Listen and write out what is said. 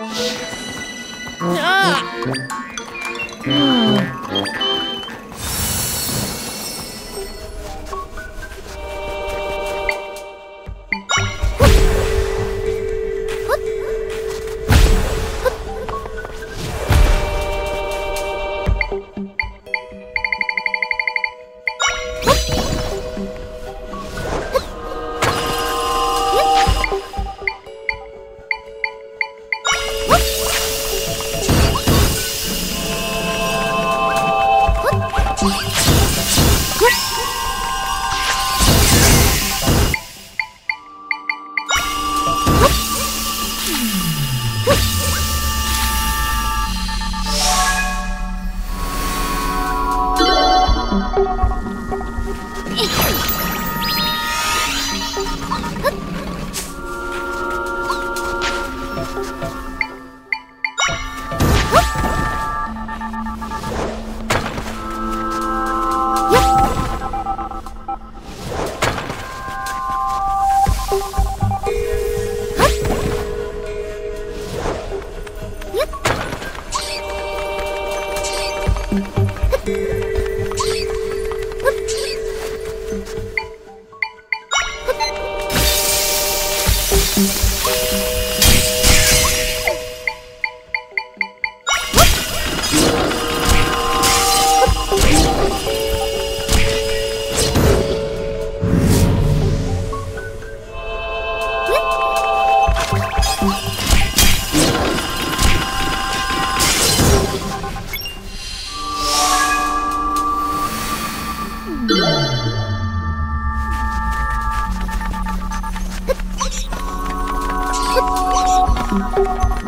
Ah! っ。 야!